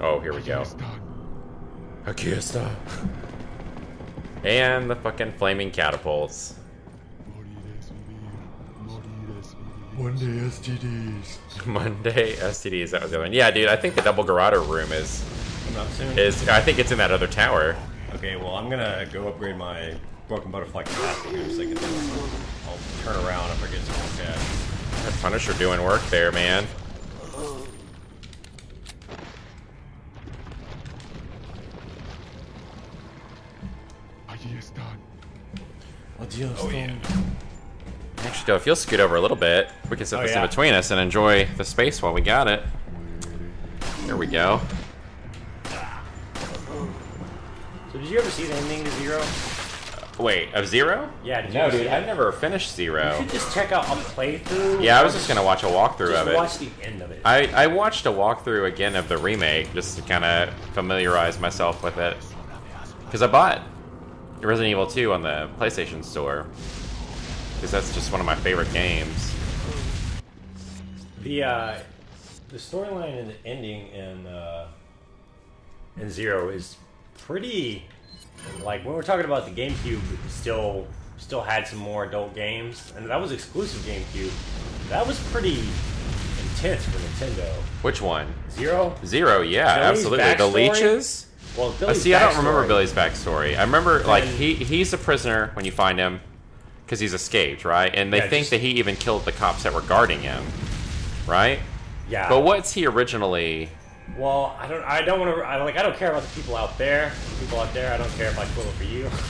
Oh, here we go. Akiyasta. And the fucking flaming catapults. Monday STDs. Monday STDs. That was the other one. Yeah, dude. I think the double Garrador room is up soon. is. I think it's in that other tower. Okay, well, I'm gonna go upgrade my broken butterfly capacity here in a second. I'll turn around if I get some more cash. That Punisher doing work there, man. Oh yeah. Actually, though, if you'll scoot over a little bit, we can set Oh, this yeah. in between us and enjoy the space while we got it. There we go. So did you ever see the ending to Zero? Uh, wait, of Zero? Yeah, did No, ever dude, I it? never finished zero. You Zero. should just check out a playthrough. Yeah, I was just gonna watch a walkthrough of it. watch the end of it. I, I watched a walkthrough again of the remake just to kind of familiarize myself with it. Because I bought Resident Evil 2 on the PlayStation Store. Because that's just one of my favorite games. The uh, the storyline and the ending in uh, in Zero is pretty like when we're talking about the GameCube, still still had some more adult games, and that was exclusive GameCube. That was pretty intense for Nintendo. Which one? Zero. Zero, yeah, absolutely. The leeches? Well, Uh, Billy's see, I don't remember Billy's backstory. I remember, like, he he's a prisoner when you find him because he's escaped, right? And they Yeah, think just- that he even killed the cops that were guarding him, right? Yeah. But what's he originally? Well, I don't. I don't want to. I like. I don't care about the people out there. People out there. I don't care if I spoil it for you.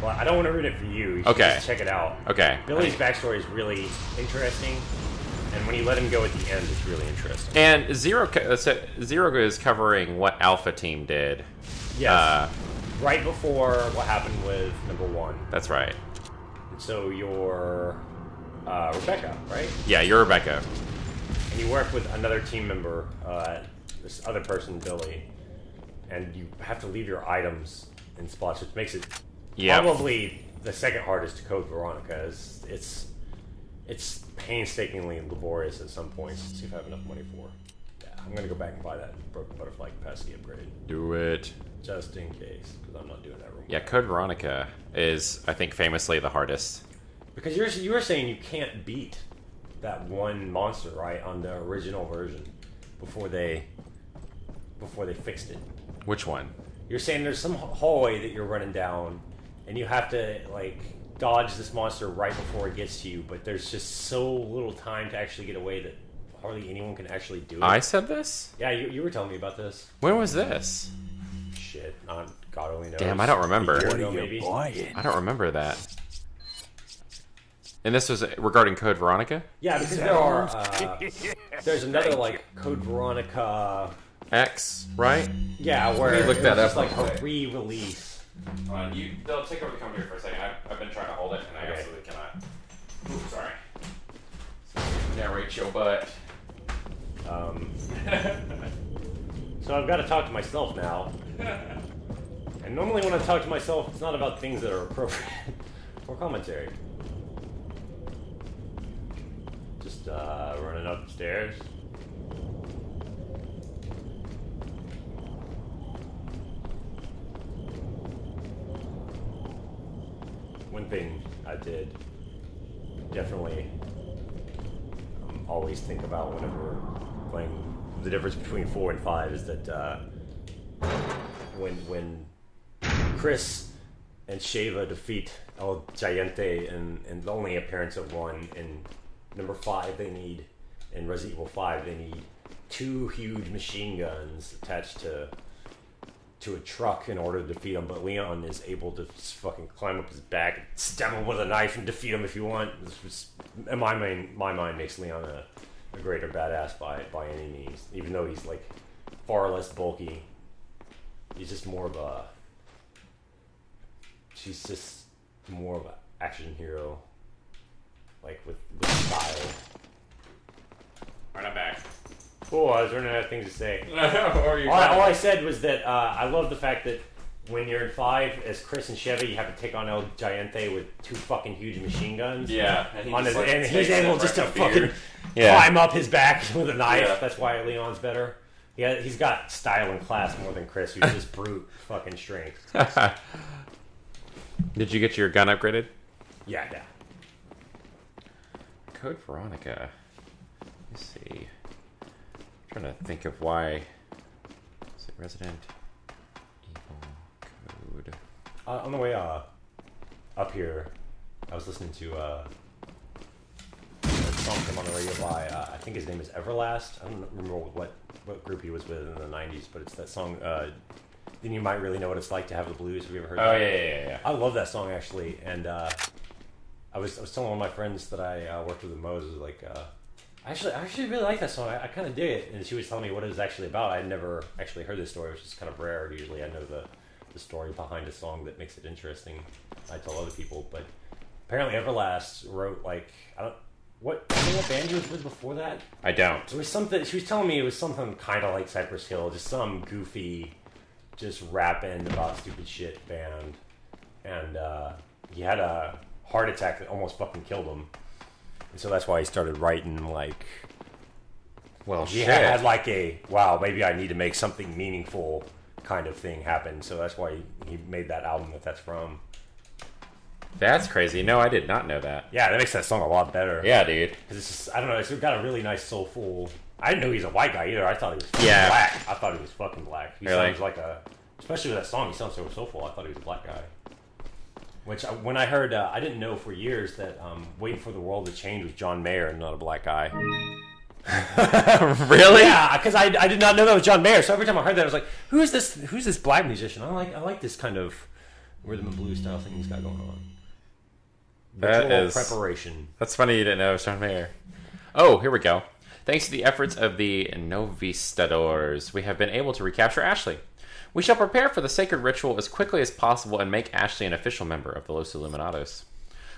But I don't want to ruin it for you. you Okay. just check it out. Okay. Billy's backstory is really interesting, and when you let him go at the end, it's really interesting. And Zero uh, so Zero is covering what Alpha Team did. Yes. Uh, right before what happened with number one. that's right. So you're uh, Rebecca, right? Yeah, you're Rebecca. and you work with another team member, uh, this other person, Billy, and you have to leave your items in spots, which makes it Yep. probably the second hardest to code Veronica. Is it's it's painstakingly laborious at some points. Let's see if I have enough money for. Yeah, I'm gonna go back and buy that broken butterfly capacity upgrade Do it. just in case, because I'm not doing that room. Yeah, Code Veronica is, I think, famously the hardest. Because you're you were saying you can't beat that one monster right on the original version before they before they fixed it. Which one? You're saying there's some hallway that you're running down, and you have to like dodge this monster right before it gets to you. But there's just so little time to actually get away that hardly anyone can actually do it. I said this? yeah, you, you were telling me about this. When was this? Shit, on God only knows. Damn, I don't remember. A year What ago, maybe. I don't remember that. And this was regarding Code Veronica? Yeah, because there are. Uh, there's another like Code Veronica. X, right? Yeah, where me look it that was just up like a quick. re-release. Hold on, you, they'll take over the computer for a second. I've, I've been trying to hold it, and I Okay. absolutely cannot. Sorry. So, narrate your butt. Um, so I've got to talk to myself now. And normally when I talk to myself, it's not about things that are appropriate for commentary. Just uh, running upstairs. One thing I did definitely um, always think about whenever playing the difference between four and five is that uh, when when Chris and Sheva defeat El Gigante in, in the only appearance of one in number five they need in Resident Evil five they need two huge machine guns attached to to a truck in order to defeat him, but Leon is able to fucking climb up his back, stab him with a knife, and defeat him if you want. This was, in my mind, my mind makes Leon a, a greater badass by by any means, even though he's like far less bulky. He's just more of a. She's just more of an action hero, like with, with style. Alright, I'm back. Cool. I was running out of things to say. All I, all I said was that uh, I love the fact that when you're in five, as Chris and Sheva, you have to take on El Gigante with two fucking huge machine guns. Yeah, and, he On just, his, like, and he's able just to right fucking. Yeah. climb up his back with a knife. Yeah. That's why Leon's better. Yeah, he's got style and class more than Chris, who's just brute fucking strength. Did you get your gun upgraded? Yeah, yeah. Code Veronica. Let's see. I'm trying to think of why. Is it Resident Evil Code? Uh, on the way uh, up here, I was listening to uh, a song came on the radio by uh, I think his name is Everlast. I don't remember what what group he was with in the '90s, but it's that song. Uh, then you might really know what it's like to have the blues. Have you ever heard? Oh that? yeah, yeah, yeah. yeah. I love that song actually, and uh, I was I was telling one of my friends that I uh, worked with in Moses like. Actually, I actually really like that song. I, I kind of dig it, and she was telling me what it was actually about. I had never actually heard this story, which is kind of rare. Usually, I know the the story behind a song that makes it interesting. I tell other people, but apparently, Everlast wrote like I don't what you know what band was with before that. I don't. It was something. She was telling me it was something kind of like Cypress Hill, just some goofy, just rapping about stupid shit band, and uh, he had a heart attack that almost fucking killed him. And so that's why he started writing like Well, he shit. had like a wow, maybe I need to make something meaningful kind of thing happen. So that's why he, made that album that that's from. That's crazy. No, I did not know that. Yeah, that makes that song a lot better. Yeah, dude. because it's just I don't know. It's got a really nice soulful. I didn't know he's a white guy either. I thought he was Yeah. black. I thought he was fucking black. He sounds like a, especially with that song. He sounds so soulful. I thought he was a black guy. Which I, when I heard, uh, I didn't know for years that um, "Waiting for the World to Change" was John Mayer and not a black guy. really? Yeah, because I, I did not know that was John Mayer. So every time I heard that, I was like, "Who is this? Who's this black musician?" I like I like this kind of rhythm and blues style thing he's got going on. That is- preparation. That's funny you didn't know it was John Mayer. Oh, here we go. Thanks to the efforts of the Novistadors, we have been able to recapture Ashley. We shall prepare for the sacred ritual as quickly as possible and make Ashley an official member of the Los Illuminados.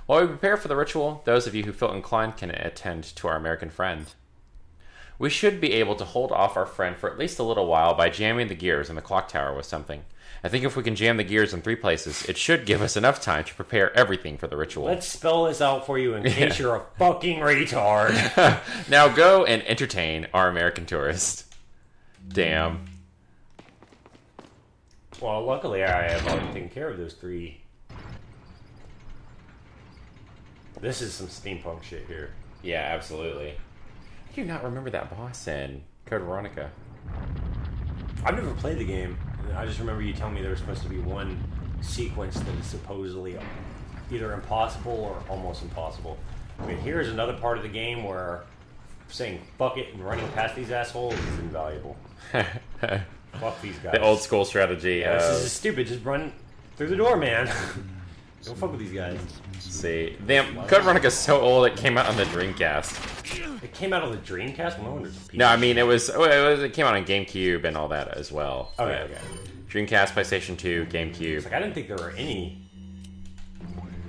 While we prepare for the ritual, those of you who feel inclined can attend to our American friend. We should be able to hold off our friend for at least a little while by jamming the gears in the clock tower with something. I think if we can jam the gears in three places, it should give us enough time to prepare everything for the ritual. Let's spell this out for you in case you're a fucking retard. now go and entertain our American tourist. Damn. Well, luckily I have already taken care of those three. This is some steampunk shit here. Yeah, absolutely. I do not remember that boss in Code Veronica. I've never played the game. I just remember you telling me there was supposed to be one sequence that is supposedly either impossible or almost impossible. I mean, here's another part of the game where saying fuck it and running past these assholes is invaluable. Fuck these guys. the old school strategy Yeah, this is stupid. Just run through the door, man. Don't fuck with these guys. see. Damn, Code Veronica's so old it came out on the Dreamcast. It came out on the Dreamcast. No wonder. it's a piece No, I mean it was, oh, it was it came out on GameCube and all that as well. Okay, But okay. Dreamcast, PlayStation 2, GameCube. like I didn't think there were any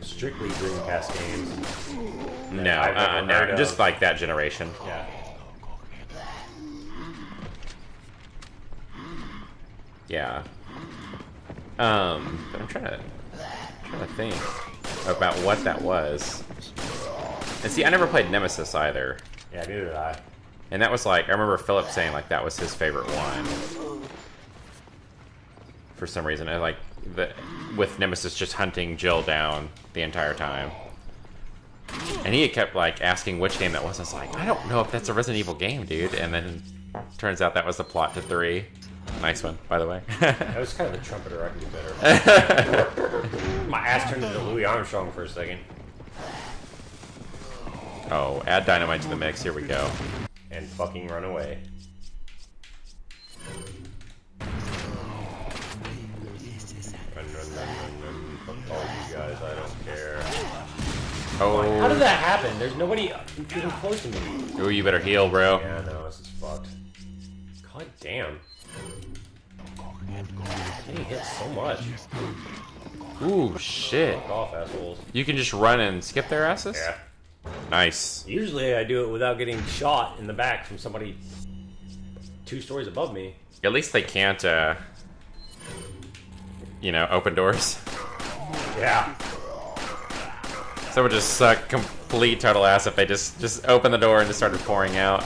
strictly Dreamcast games. No, uh, no, just like that generation. Yeah. Yeah. Um, but I'm trying to trying to think about what that was. And see, I never played Nemesis either. Yeah, neither did I. And that was like I remember Philip saying like that was his favorite one. For some reason, I like the with Nemesis just hunting Jill down the entire time. And he kept like asking which game that was. I was like, I don't know if that's a Resident Evil game, dude. And then turns out that was the plot to three. Nice one, by the way. that was kind of a trumpeter. I could do better. My ass turned into Louis Armstrong for a second. oh, add dynamite to the mix. Here we go. And fucking run away. Run, run, run, run, run. Fuck all you guys, I don't care. Oh, How did that happen? There's nobody even close to me. Ooh, you better heal, bro. Yeah, no, this is fucked. God damn. Getting hit so much. Ooh, shit. Fuck off, assholes. You can just run and skip their asses? Yeah. Nice. Usually I do it without getting shot in the back from somebody two stories above me. At least they can't, uh, you know, open doors. Yeah. So it would just suck complete total ass if they just just opened the door and just started pouring out.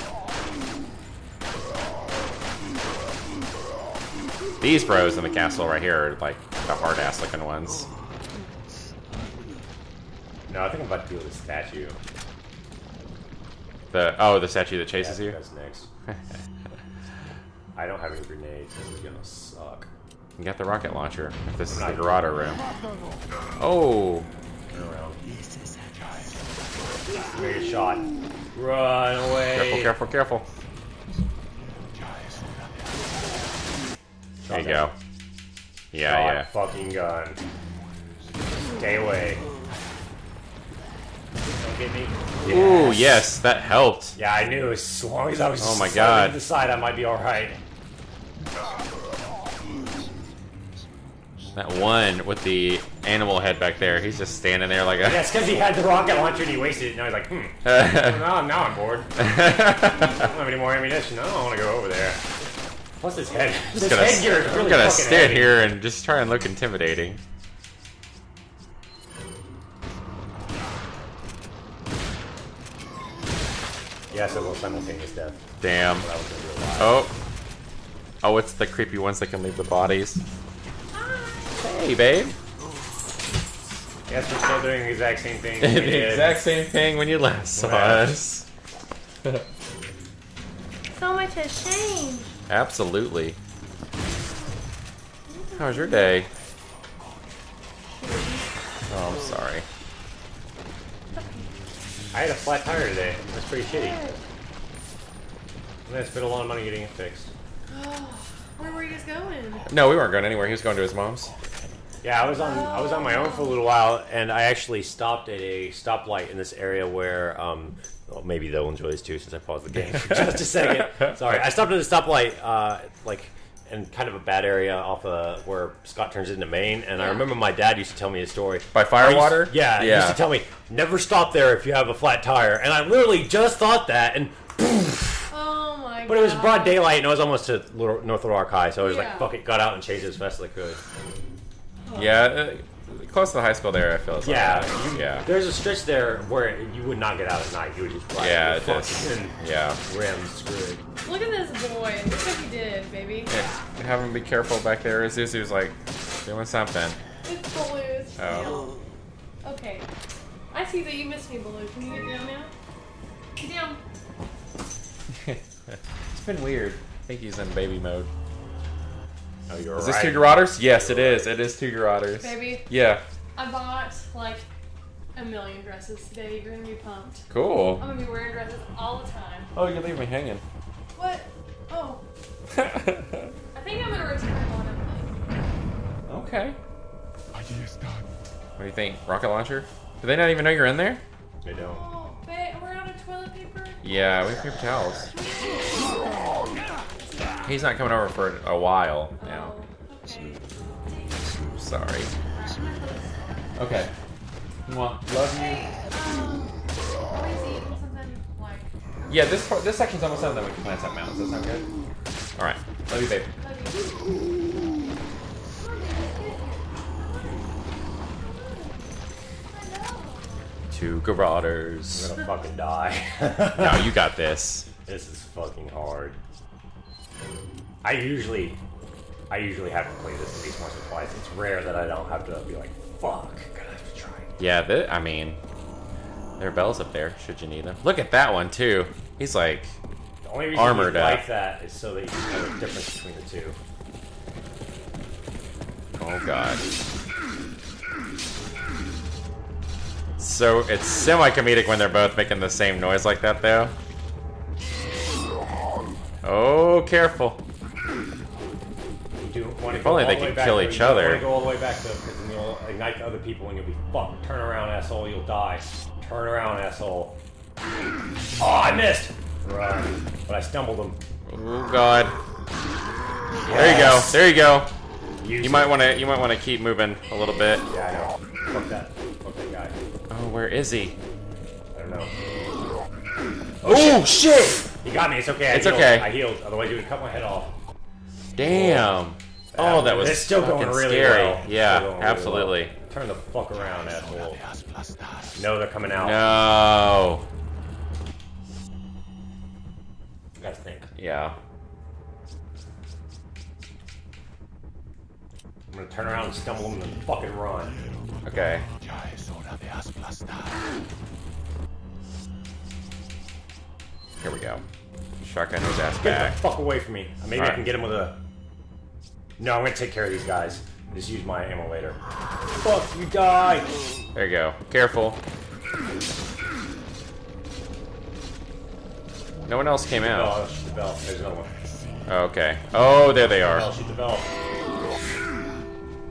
These bros in the castle right here are like the hard ass looking ones. No, I think I'm about to deal with the statue. The oh, the statue that chases Yeah, you. That's next. I don't have any grenades. This is gonna suck. You got the rocket launcher. If this is the. Garrador room. Oh. A shot. Run away. careful, careful, careful. There you go. Yeah, God yeah. fucking gun. Stay away. Don't get me. Ooh, yes, that helped. Yeah, I knew. As long as I was Oh my God. to the side, I might be all right. That one with the animal head back there, he's just standing there like a. Yeah, it's because he had the rocket launcher and he wasted it. Now he's like, hmm. now, now I'm bored. I don't have any more ammunition. I don't want to go over there. Plus his head. His gonna, headgear is I'm gonna stand heavy. here and just try and look intimidating. Yes, it will simultaneous death. Damn. But I was gonna be alive. Oh. Oh, it's the creepy ones that can leave the bodies. Hey, babe. Yes, we're still doing the exact same thing. the did. exact same thing when you last saw us. So much has changed. Absolutely. How was your day? Oh, I'm sorry. I had a flat tire today. That's pretty shitty. And I spent a lot of money getting it fixed. Where were you guys going? No, we weren't going anywhere. He was going to his mom's. Yeah, I was on I was on my own for a little while, and I actually stopped at a stoplight in this area where um, well, maybe they'll enjoy this too since I paused the game for just a second. Sorry, I stopped at a stoplight, uh, like in kind of a bad area off of where Scott turns into Main, and I remember my dad used to tell me a story By Firewater? Used- yeah, he used to tell me never stop there if you have a flat tire, and I literally just thought that, and Oh my god. but it was broad daylight, and I was almost to Little- North Little Rock High, so I was Yeah. like, fuck it, got out and chased it as fast as I could. Yeah, uh, close to the high school there, I feel. It's like Yeah, you- yeah. There's a stretch there where you would not get out at night. You would just ride Yeah, your it does. fucking Yeah. rim screwed. Look at this boy. Look what he did, baby. yeah. Have him be careful back there. Zuzu's like doing something. It's Baloo. Oh. Okay. I see that you missed me, Baloo. Can you get down now? Get down. it's been weird. I think he's in baby mode. Oh, you're Is this right. two Garradors? Yes, it is. It is two Garradors. Baby, Yeah. I bought like a million dresses today. You're gonna be pumped. Cool. I'm gonna be wearing dresses all the time. Oh, you leave me hanging. What? Oh, okay. I think I'm gonna return one of them. Idea's done. What do you think? Rocket launcher? Do they not even know you're in there? They don't. Oh, babe, we're out of toilet paper. Yeah, we have paper towels. He's not coming over for a while now. Sorry. Okay. Mwah. Love you. Hey, always eating something like. Yeah, this part, this section's almost done. Then we can plant something else. Does that sound good? All right. Love you, babe. Two I'm Garradors. gonna fucking die. No, you got this. This is fucking hard. I usually, I usually have to play this at least once or twice. It's rare that I don't have to be like, fuck, gonna have to try. Yeah, th- I mean, there are bells up there. Should you need them? Look at that one too. He's like, The only reason Armored up. like that is so that you can know the difference between the two. oh god. So it's semi-comedic when they're both making the same noise like that, though. Oh, careful. Do want to If only they could kill each You other. go all the way back though, because then you'll ignite the other people and you'll be fucked. Turn around, asshole. You'll die. Turn around, asshole. Oh, I missed. Run, but I stumbled him. Oh god. There you go. There you go. Use You might want to. You might want to keep moving a little bit. Yeah, I know. Fuck that. Fuck that guy. Oh, where is he? I don't know. Oh shit! He got me. It's okay. I It's healed. okay. I healed. Otherwise, he would cut my head off. Damn. Oh, that was It's still going fucking really scary. well. Yeah, still going really absolutely. well. Turn the fuck around, asshole. No, they're coming out. No. You gotta think. Yeah. I'm gonna turn around and stumble him and then fucking run. Okay. Ya es hora de aplastar. Here we go. Shotgun his ass back. Get back. the fuck away from me. Maybe I can get him with a. No, I'm gonna take care of these guys. Just use my ammo later. Fuck, you die! There you go. Careful. No one else came out. I'll shoot the bell. There's another one. Oh, okay. Oh, there they Bell, are. shoot the bell.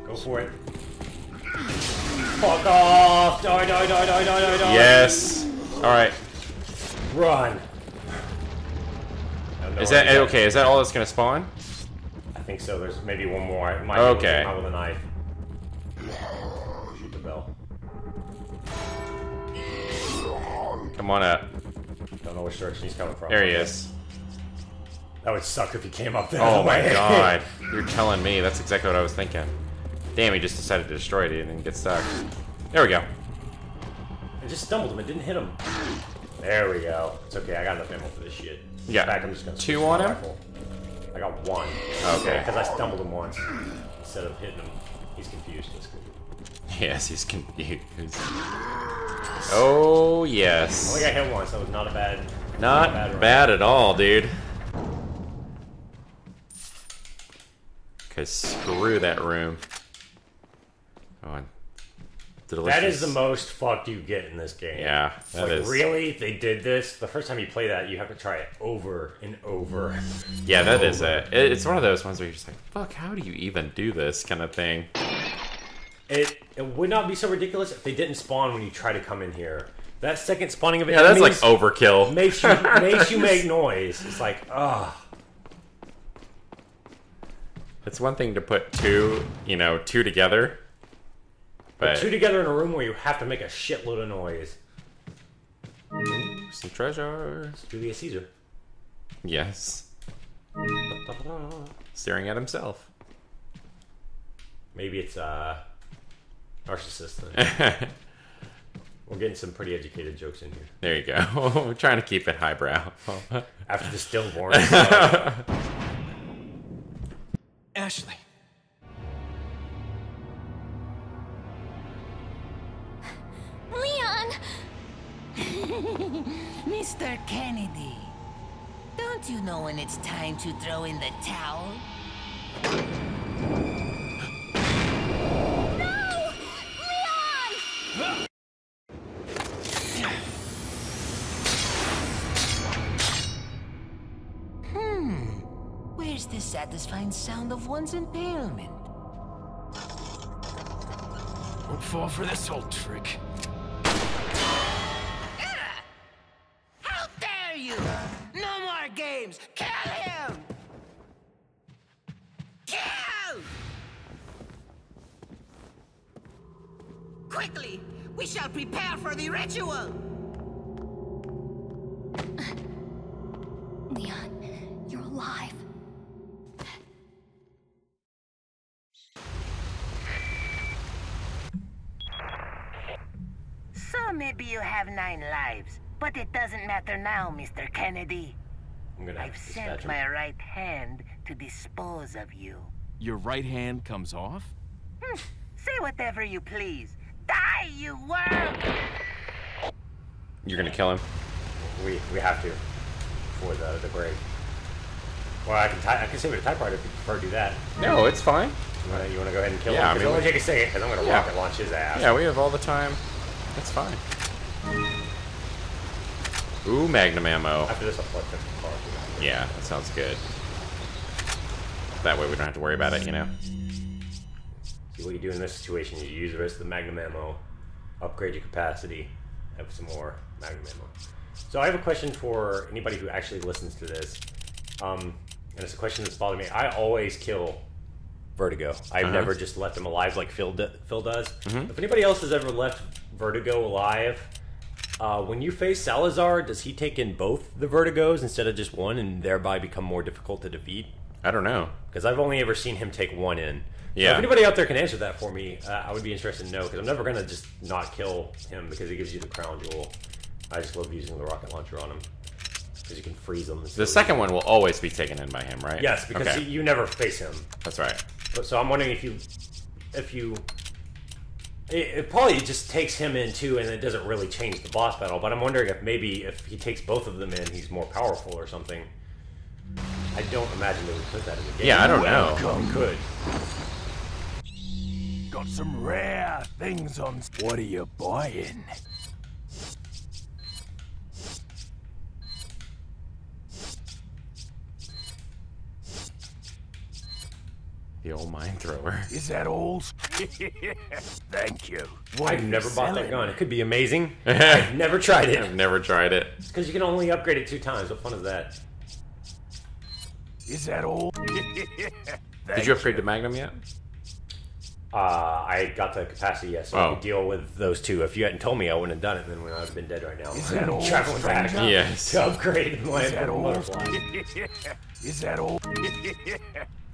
Go for it. Fuck off! Die, die, die, die, die, die, die! Yes. All right. Run! I no Is that okay? Is that all that's gonna spawn? I think so. There's maybe one more. I might Okay. Out with a knife. Shoot the bell. Come on up. Don't know which direction he's coming from. There he is. That would suck if he came up there. Oh my god. You're telling me. That's exactly what I was thinking. Damn, he just decided to destroy it and get stuck. There we go. I just stumbled him. It didn't hit him. There we go. It's okay. I got enough ammo for this shit. Yeah. Fact, I'm just gonna Two on him? rifle. I got one. Okay. Because I stumbled him once instead of hitting him. He's confused. That's cool. Yes, he's confused. Oh I yes. only got hit once. That was not a bad. Not run. bad bad at all, dude. Cause screw that room. Oh, and delicious. That is the most fucked you get in this game. Yeah, that like, is. really? They did this? The first time you play that, you have to try it over and over. Yeah, that is it. It- It's one of those ones where you're just like, fuck, how do you even do this kind of thing? It it would not be so ridiculous if they didn't spawn when you try to come in here. That second spawning of Yeah, that's like overkill. makes you makes you make noise. It's like, ah, It's one thing to put two, you know, two together. But two together in a room where you have to make a shitload of noise. some treasures. Julius Caesar. Yes. Staring at himself. Maybe it's uh, narcissist. Then. We're getting some pretty educated jokes in here. There you go. We're trying to keep it highbrow. After the stillborn. Ashley. Mr. Kennedy, don't you know when it's time to throw in the towel? No! Leon! Hmm. Where's the satisfying sound of one's impalement? Won't fall for this old trick. So maybe you have nine lives, but it doesn't matter now, Mr. Kennedy. I'm gonna have I've sent him. my right hand to dispose of you. Your right hand comes off? Hmm, Say whatever you please. Die, you worm! You're gonna kill him. We we have to for the the grave. Well, I can I can save it a typewriter if you prefer to do that. No, it's fine. You wanna you wanna go ahead and kill Yeah, I him? 'Cause mean, it'll only we- take a second because I'm gonna Yeah. rocket launch his ass. Yeah, we have all the time. That's fine. Ooh, magnum ammo. After this, I'll car. Yeah, that sounds good. That way we don't have to worry about it, you know? See what you do in this situation. is You use the rest of the magnum ammo, upgrade your capacity, have some more magnum ammo. So I have a question for anybody who actually listens to this, um, and it's a question that's bothered me. I always kill Verdugo. I've Uh-huh. never just left them alive like Phil, Phil does. If anybody else has ever left Verdugo alive, uh, when you face Salazar, does he take in both the Verdugos instead of just one, and thereby become more difficult to defeat? I don't know. Because I've only ever seen him take one in. So Yeah. if anybody out there can answer that for me, uh, I would be interested to know. Because I'm never gonna just not kill him because he gives you the crown jewel. I just love using the rocket launcher on him because you can freeze them. The second one will always be taken in by him, right? Yes, because Okay. you, you never face him. That's right. But, so I'm wondering if you if you. It, it probably just takes him in too, and it doesn't really change the boss battle. But I'm wondering if maybe if he takes both of them in, he's more powerful or something. I don't imagine they would put that in the game. Yeah, I don't know. Probably could. Got some rare things on. What are you buying? The old mine thrower. Is that old? Thank you. What I've are you never bought that gun. It could be amazing. I've never tried it. I've never tried it. Because you can only upgrade it two times. What fun is that? Is that old? Did you upgrade to Magnum yet? Uh, I got the capacity, yes, so I Oh. could deal with those two. If you hadn't told me, I wouldn't have done it. Then I would have been dead right now. Is that all? Traveling back Yes. to upgrade my Is that old? butterfly. Is that all?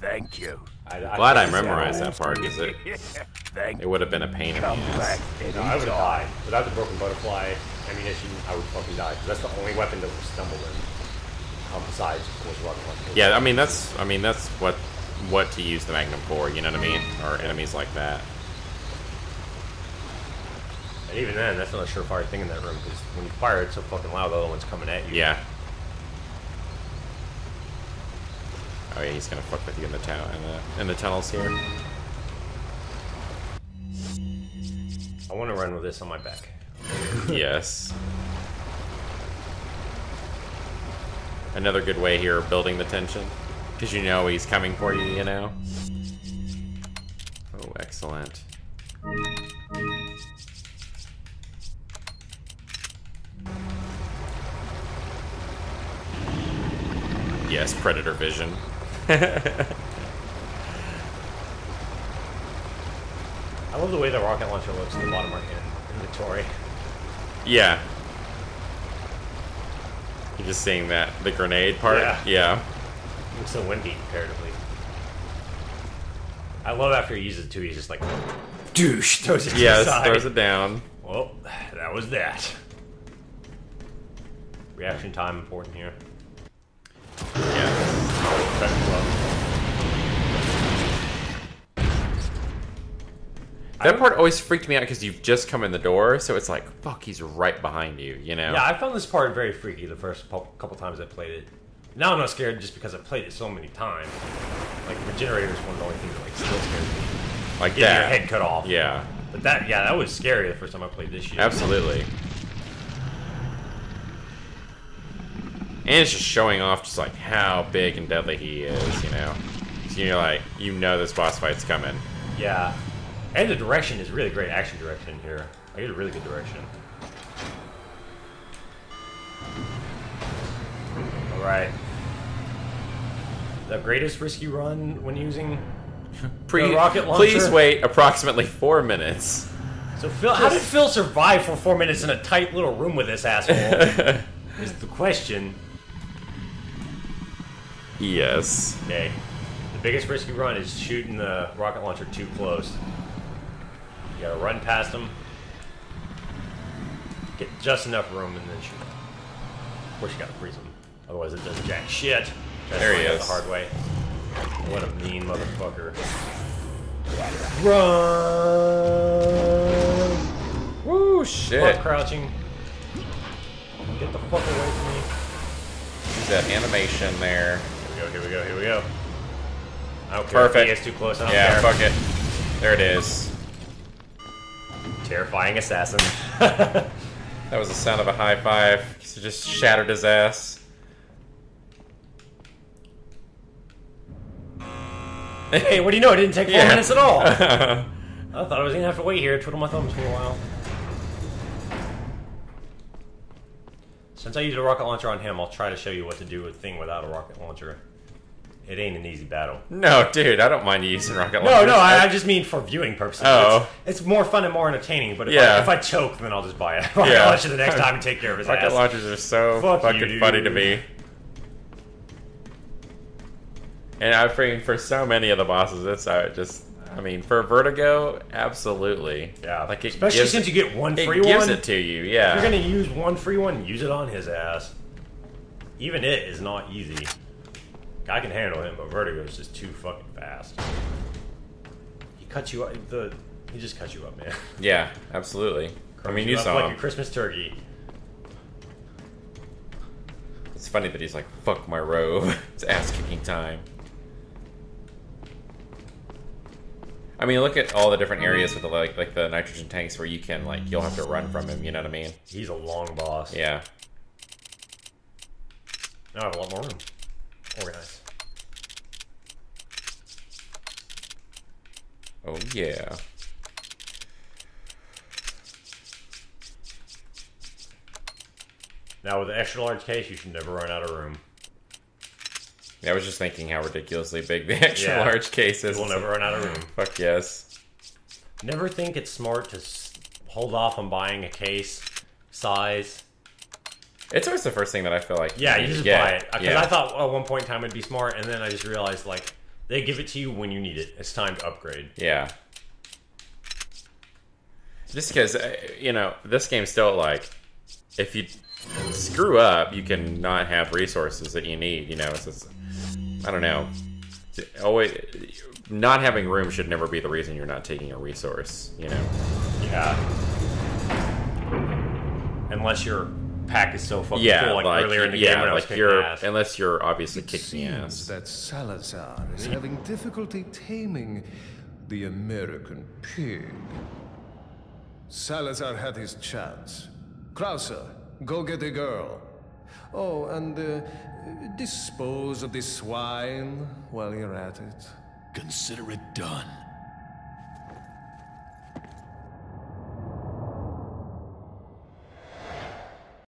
Thank you. I, I Glad I memorized that part because it, it would have been a pain in the Come ass. back No, I would have died. Without the broken butterfly ammunition, I would fucking die. 'cause that's the only weapon that will stumble in. Um, besides, of course, rocket launcher. Yeah, I mean that's I mean that's what what to use the Magnum for. You know what I mean? Or enemies like that. And even then, that's not a surefire thing in that room because when you fire, it's so fucking loud. The other one's coming at you. Yeah. Oh yeah, he's gonna fuck with you in the town in the in the tunnels here. I want to run with this on my back. yes. Another good way here of building the tension. Because you know he's coming for you, you know? Oh, excellent. Yes, Predator Vision. I love the way the rocket launcher looks at the bottom of my inventory. Yeah. You're just seeing that, the grenade part? Yeah. yeah. Looks so windy comparatively. I love after he uses it too. He's just like, douche. Throws it to the Yes, side. throws it down. Well, that was that. Reaction time important here. That part always freaked me out because you've just come in the door, so it's like, fuck, he's right behind you, you know? Yeah, I found this part very freaky the first couple times I played it. Now I'm not scared just because I played it so many times. Like Regenerator is one of the only things that like still scares me. like Getting that. your head cut off. Yeah, But that, yeah, that was scary the first time I played this shit. absolutely. And it's just showing off just like how big and deadly he is, you know? So you're like, you know this boss fight's coming. Yeah. And the direction is really great action direction here. I get a really good direction. Alright. The greatest risky run when using Pre- rocket Please wait approximately four minutes. So Phil how did Phil survive for four minutes in a tight little room with this asshole? is the question. yes. Okay. The biggest risky run is shooting the rocket launcher too close. You gotta run past him, get just enough room, and then shoot him. Of course, you gotta freeze him. Otherwise, it does jack shit. That's There he why I got is. The hard way. What a mean motherfucker. Run! Woo, shit. Fuck crouching. Get the fuck away from me. Use that animation there. Here we go, here we go, here we go. I don't care if Perfect. he gets too close, I don't Yeah, care. fuck it. There it is. Terrifying assassin. That was the sound of a high five. It just shattered his ass. hey, what do you know? It didn't take four Yeah. minutes at all. I thought I was gonna have to wait here, twiddle my thumbs for a while. Since I used a rocket launcher on him, I'll try to show you what to do with thing without a rocket launcher. It ain't an easy battle. no, dude, I don't mind you using rocket No, launchers. no, I, I just mean for viewing purposes. Oh. It's, it's more fun and more entertaining, but if, Yeah. I, if I choke, then I'll just buy a rocket Yeah. launcher the next time and take care of his ass. rocket ass. launchers are so Fuck you, fucking funny to me. And I mean, for so many of the bosses, it's uh, just. I mean, for Verdugo, absolutely. Yeah, like it especially gives, since you get one it free gives one. it to you. Yeah, If you're gonna use one free one, use it on his ass. Even it is not I can handle him, but Verdugo is just too fucking fast. He cuts you up. The he just cuts you up, man. Yeah, absolutely. I mean, you up saw like him. a Christmas turkey. It's funny that he's like, "Fuck my robe." it's ass kicking time. I mean, look at all the different areas with the like, like the nitrogen tanks where you can like, you'll have to run from him. You know what I mean? He's a long boss. Yeah. Now I have a lot more room. Organized. Oh yeah. Now with the extra large case, you should never run out of room. I was just thinking how ridiculously big the extra Yeah. large case is. We'll never run out of room. Fuck yes. Never think it's smart to hold off on buying a case size. It's always the first thing that I feel like. Yeah, need you just get. buy it. Uh, because Yeah. I thought at one point in time it'd be smart, and then I just realized like they give it to you when you need it. It's time to upgrade. Yeah. Just because, uh, you know, this game's still like, if you screw up, you can not have resources that you need. You know, it's just, I don't know. Always, not having room should never be the reason you're not taking a resource. You know. Yeah. Unless your pack is so fucking Yeah, full, like, like earlier in the yeah, game when I was like kicking you're ass. unless you're obviously It kicking seems ass. that Salazar is having difficulty taming the American pig. Salazar had his chance. Krauser, go get the girl. Oh, and uh, dispose of the swine while you're at it. Consider it done.